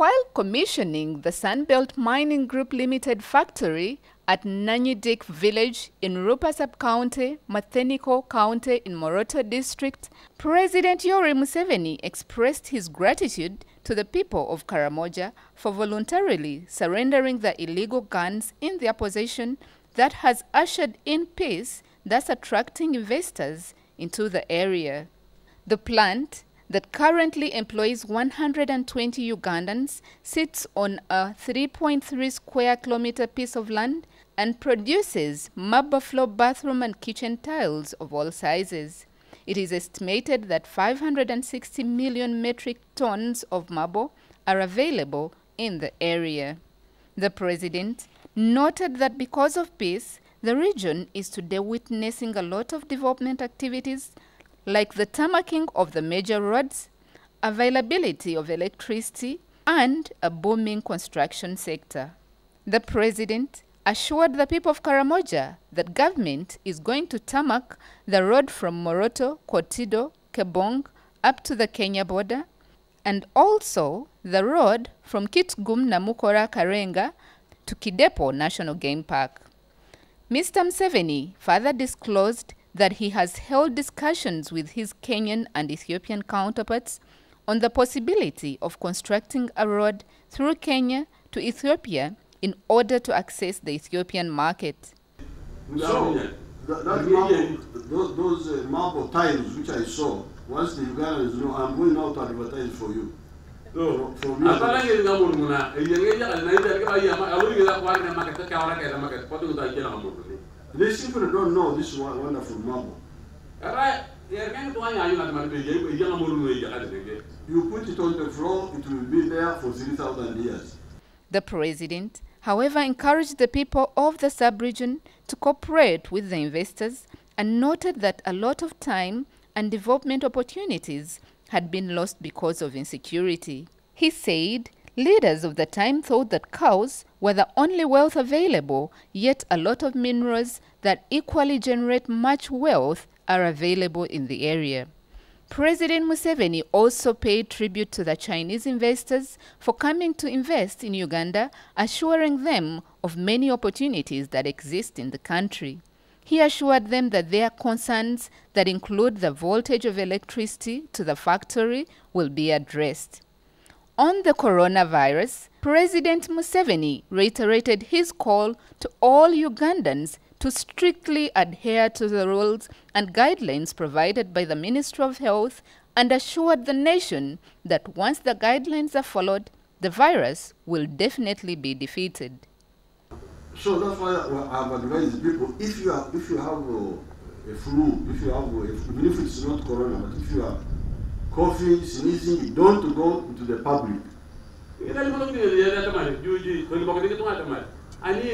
While commissioning the Sunbelt Mining Group Limited factory at Nanyidik village in Rupa Sub-County, Matheniko County in Moroto District, President Yoweri Museveni expressed his gratitude to the people of Karamoja for voluntarily surrendering the illegal guns in their possession that has ushered in peace, thus attracting investors into the area. The plant that currently employs 120 Ugandans sits on a 3.3 square kilometer piece of land and produces marble floor bathroom and kitchen tiles of all sizes. It is estimated that 560 million metric tons of marble are available in the area. The president noted that because of peace, the region is today witnessing a lot of development activities like the tarmacking of the major roads, availability of electricity, and a booming construction sector. The president assured the people of Karamoja that government is going to tarmac the road from Moroto, Kotido, Kaabong up to the Kenya border, and also the road from Kitgum Namukora Karenga to Kidepo National Game Park. Mr. Museveni further disclosed that he has held discussions with his Kenyan and Ethiopian counterparts on the possibility of constructing a road through Kenya to Ethiopia in order to access the Ethiopian market. So, that, that marble, those, those uh, marble tiles which I saw, once the Ugandans know, I'm going out to advertise for you. So, For me, akala ngel ngamul muna yenge ya na ida ke ba ya ma awuri ga kwa na market ka wala ka market ko to ta jela ngamul ni these people don't know this wonderful marble. ara ya kan to anya ayu na ma be ye ye ngamul no ya ka de You put it on the floor, it will be there for 3,000 years. The president, however, encouraged the people of the sub-region to cooperate with the investors and noted that a lot of time and development opportunities had been lost because of insecurity. He said leaders of the time thought that cows were the only wealth available, yet a lot of minerals that equally generate much wealth are available in the area. President Museveni also paid tribute to the Chinese investors for coming to invest in Uganda, assuring them of many opportunities that exist in the country. He assured them that their concerns that include the voltage of electricity to the factory will be addressed. On the coronavirus, President Museveni reiterated his call to all Ugandans to strictly adhere to the rules and guidelines provided by the Ministry of Health and assured the nation that once the guidelines are followed, the virus will definitely be defeated. So that's why I have advised people, if you if you have a, flu, if you have, a, even if it's not corona, but if you have coughing, sneezing, don't go into the public. ida ni mo ni ya ya ta ma juji ko ni bokati to ma ta ma ani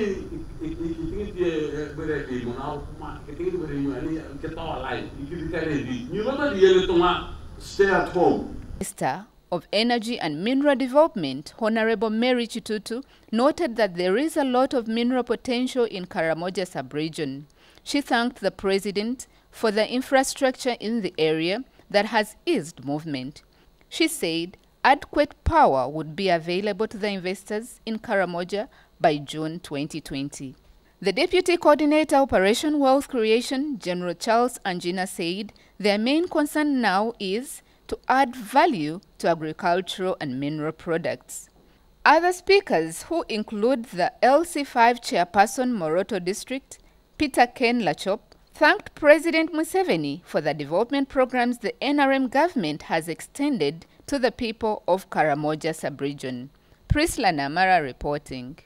itingi ti bere di mo na ma itingi bere ni ani ke ta wala ikiri ka re di ni mo ma di ye to ma Stay at home. Minister of Energy and Mineral Development, Honorable Mary Kitutu, noted that there is a lot of mineral potential in Karamoja sub-region. She thanked the president for the infrastructure in the area that has eased movement. She said adequate power would be available to the investors in Karamoja by June 2020. The Deputy Coordinator Operation Wealth Creation, General Charles Angina said their main concern now is to add value to agricultural and mineral products. Other speakers, who include the LC5 chairperson Moroto District, Peter Ken Lachop, thanked President Museveni for the development programs the NRM government has extended to the people of Karamoja sub-region. Prisla Namara reporting.